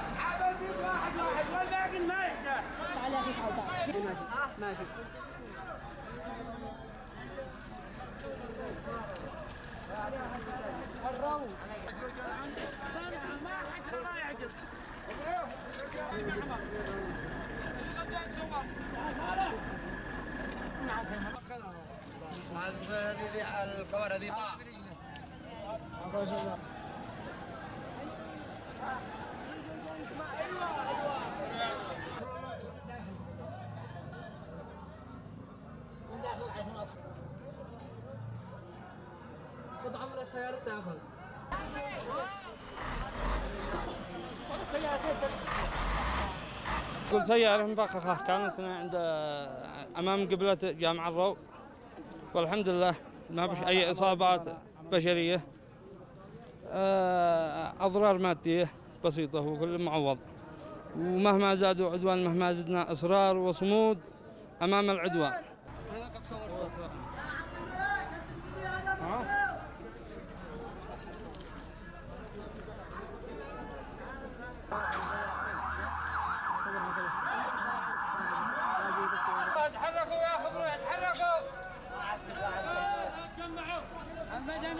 اسحب البيت واحد واحد والباقي ما يحتاج تعال يا أخي تعال ماشي ماشي الروض ما حد ما يعجب هذه القوارع هذه طاعه السيارة تاخذ. كل سيارة مبخخة كانت عند أمام قبلة جامع الرو والحمد لله ما بش أي إصابات بشرية. آه، أضرار مادية بسيطة وكل معوض. ومهما زادوا عدوان مهما زدنا إصرار وصمود أمام العدوان.